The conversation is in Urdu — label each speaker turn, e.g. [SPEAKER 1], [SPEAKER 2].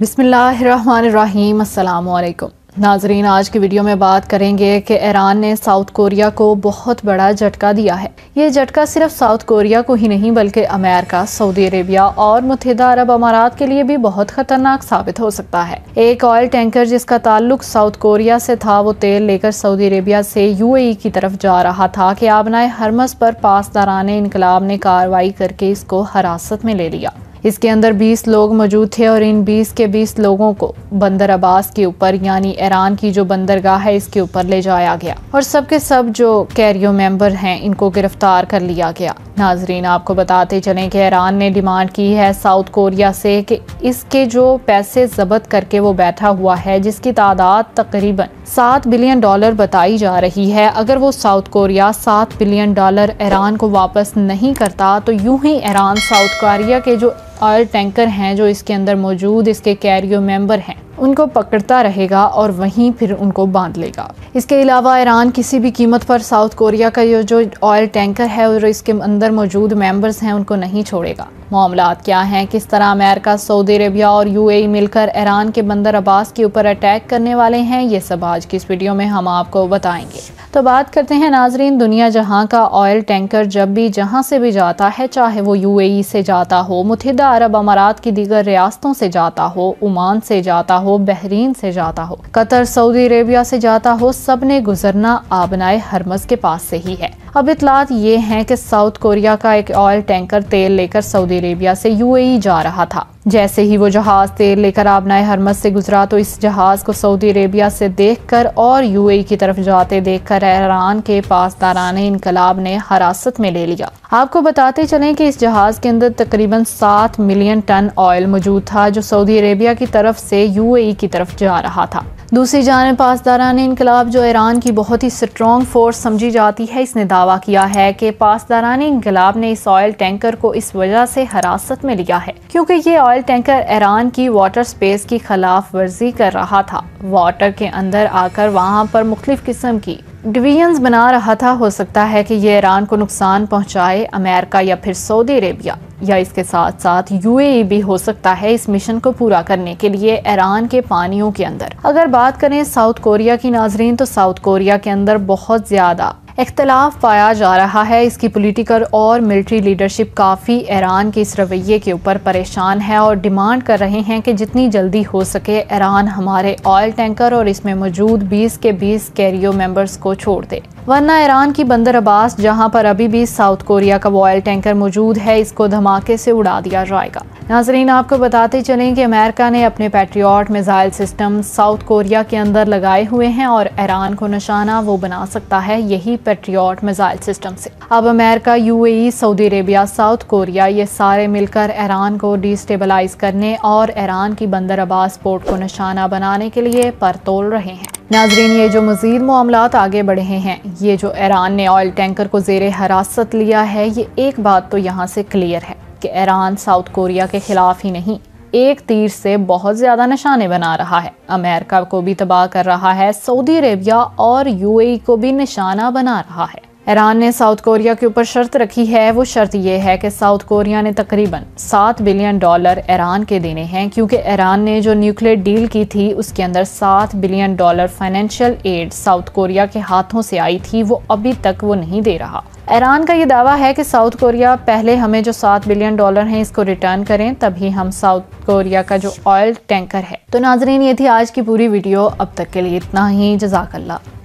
[SPEAKER 1] بسم اللہ الرحمن الرحیم، السلام علیکم۔ ناظرین، آج کی ویڈیو میں بات کریں گے کہ ایران نے ساؤتھ کوریا کو بہت بڑا جھٹکا دیا ہے۔ یہ جھٹکا صرف ساؤتھ کوریا کو ہی نہیں بلکہ امریکہ، سعودی عربیہ اور متحدہ عرب امارات کے لیے بھی بہت خطرناک ثابت ہو سکتا ہے۔ ایک آئل ٹینکر جس کا تعلق ساؤتھ کوریا سے تھا، وہ تیل لے کر سعودی عربیہ سے یو اے ای کی طرف جا رہا تھا کہ آبنائے ہرمس پر پاسداران انقلاب نے کاروائی کر کے اس کو حراست میں لے لیا۔ اس کے اندر بیس لوگ موجود تھے اور ان بیس کے بیس لوگوں کو بندر عباس کے اوپر یعنی ایران کی جو بندرگاہ ہے اس کے اوپر لے جایا گیا اور سب کے سب جو کیریو ممبر ہیں ان کو گرفتار کر لیا گیا۔ ناظرین، آپ کو بتاتے چلیں کہ ایران نے ڈیمانڈ کی ہے ساؤتھ کوریا سے کہ اس کے جو پیسے ضبط کر کے وہ بیٹھا ہوا ہے جس کی تعداد تقریباً سات بلین ڈالر بتائی جا رہی ہے۔ اگر وہ ساؤتھ کوریا سات بلین ڈالر ایران کو واپس نہیں کرتا تو یوں ہی ایران، ساؤتھ کوریا کے جو آئل ٹینکر ہیں جو اس کے اندر موجود، اس کے کیریو ممبر ہیں۔ ان کو پکڑتا رہے گا اور وہیں پھر ان کو باندھ لے گا۔ اس کے علاوہ ایران کسی بھی قیمت پر ساؤتھ کوریا کا یہ جو آئل ٹینکر ہے اور اس کے اندر موجود ممبرز ہیں، ان کو نہیں چھوڑے گا۔ معاملات کیا ہیں؟ کس طرح امریکہ، سعودی عربیہ اور یو اے مل کر ایران کے بندر عباس کے اوپر اٹیک کرنے والے ہیں؟ یہ سب آج کی اس ویڈیو میں ہم آپ کو بتائیں گے۔ تو بات کرتے ہیں ناظرین، دنیا جہاں کا آئل ٹینکر جب بھی جہاں سے بھی جاتا ہے، چاہے وہ یو اے ای سے جاتا ہو، متحدہ عرب امارات کی دیگر ریاستوں سے جاتا ہو، عمان سے جاتا ہو، بحرین سے جاتا ہو، قطر، سعودی عربیہ سے جاتا ہو، سب نے گزرنا آبنائے ہرمز کے پاس سے ہی ہے۔ اب اطلاعات یہ ہیں کہ ساؤتھ کوریا کا ایک آئل ٹینکر تیل لے کر سعودی عربیہ سے یو اے ای جا رہا تھا۔ جیسے ہی وہ جہاز تیل لے کر آبنائے حرمت سے گزرا تو اس جہاز کو سعودی عربیہ سے دیکھ کر اور یو اے ای کی طرف جاتے دیکھ کر ایران کے پاسداران انقلاب نے حراست میں لے لیا۔ آپ کو بتاتے چلیں کہ اس جہاز کے اندر تقریباً سات ملین ٹن آئل موجود تھا جو سعودی عربیہ کی طرف سے یو اے ای کی طرف جا رہا تھا۔ دوسری جانب پاسداران انقلاب جو ایران کی بہت ہی سٹرونگ فورس سمجھی جاتی ہے، اس نے دعویٰ کیا ہے کہ پاسداران انقلاب نے اس آئل ٹینکر کو اس وجہ سے حراست میں لیا ہے کیونکہ یہ آئل ٹینکر ایران کی واٹر سپیس کی خلاف ورزی کر رہا تھا۔ واٹر کے اندر آ کر وہاں پر مختلف قسم کی ڈویژنز بنا رہا تھا، ہو سکتا ہے کہ یہ ایران کو نقصان پہنچائے، امریکہ یا پھر سعودی عربیہ، یا اس کے ساتھ ساتھ یو اے ای بھی ہو سکتا ہے اس مشن کو پورا کرنے کے لیے ایران کے پانیوں کے اندر۔ اگر بات کریں ساؤتھ کوریا کی ناظرین، تو ساؤتھ کوریا کے اندر بہت زیادہ اختلاف پایا جا رہا ہے۔ اس کی پولیٹیکل اور ملٹری لیڈرشپ کافی ایران کے اس رویے کے اوپر پریشان ہے اور ڈیمانڈ کر رہے ہیں کہ جتنی جلدی ہو سکے ایران ہمارے آئل ٹینکر اور اس میں موجود بیس کے بیس کیریو ممبرز کو چھوڑ دے۔ ورنہ ایران کی بندر عباس، جہاں پر ابھی بھی ساؤتھ کوریا کا وہ آئل ٹینکر موجود ہے، اس کو دھماکے سے اڑا دیا جائے گا۔ ناظرین، آپ کو بتاتے چلیں کہ امریکہ نے اپنے Patriot missile system South Korea کے اندر لگائے ہوئے ہیں اور ایران کو نشانہ وہ بنا سکتا ہے، یہی پیٹریوٹ میزائل سسٹم سے۔ اب امریکہ، یو اے ای، سعودی عربیہ، ساؤتھ کوریا، یہ سارے مل کر ایران کو ڈی سٹیبلائز کرنے اور ایران کی بندر عباس پورٹ کو نشانہ بنانے کے لیے پرتول رہے ہیں۔ ناظرین، یہ جو مزید معاملات آگے بڑھے ہیں، یہ جو ایران نے آئل ٹینکر کو زیر حراست لیا ہے، یہ ایک بات تو یہاں سے کلیئر ہے کہ ایران، ساؤتھ کوریا کے خلاف ہی نہیں۔ ایک تیر سے بہت زیادہ نشانے بنا رہا ہے۔ امریکہ کو بھی تباہ کر رہا ہے، سعودی عربیہ اور یو اے کو بھی نشانہ بنا رہا ہے۔ ایران نے ساؤتھ کوریا کے اوپر شرط رکھی ہے، وہ شرط یہ ہے کہ ساؤتھ کوریا نے تقریباً سات بلین ڈالر ایران کے دینے ہیں، کیونکہ ایران نے جو نیوکلیر ڈیل کی تھی، اس کے اندر سات billion dollar financial aid South Korea کے ہاتھوں سے آئی تھی، وہ ابھی تک وہ نہیں دے رہا۔ ایران کا یہ دعویٰ ہے کہ ساؤتھ کوریا پہلے ہمیں جو سات بلین ڈالر ہیں، اس کو ریٹرن کریں، تبھی ہم ساؤتھ کوریا کا جو آئل ٹینکر ہے۔ تو ناظرین، یہ تھی آج کی پوری ویڈیو، اب تک کے لیے اتنا ہی، جزاک اللہ۔